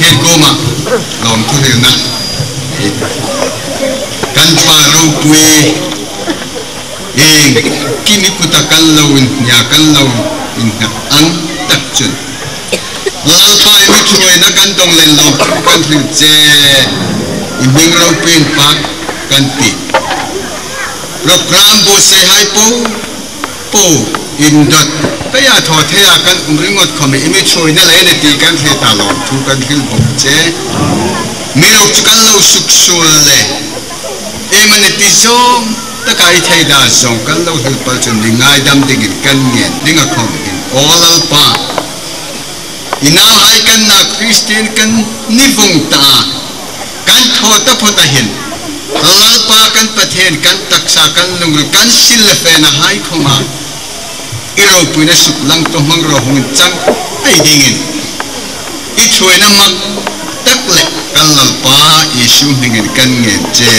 ken goma lon kuhil na kan jwa rau pue kini kuta kan lau in nya kan lau in na an tak chun la kai ni chroi na kan dong len lo kan thil che i bing rau pin pak kan pi program bo se hai po po in dot ก็อย่าถอดเทียกันอุ้มริงอดคอมอิมิช่วยนั่นแหละในตีกันเทตาลอทุกันฮิลผมเจมีเราจุกันเราสุกสุลเลยเอมันติซงตะกายไทยดาซงกันเราฮิลปัลจนลิงไอดำดิกิกันเงียนลิงอคอมอินออลลปาอินาไอกันนักคริสเตียนกันนิฟงตากันทอตะพอตะเห็นลลปากันประเทศกันตักษากันลุงกันสิลเฟนะไฮคงมา iro puina suk lang to mang ro hong chang ai dingin i chui na mak tak le kan lal pa i su hingin kan nge che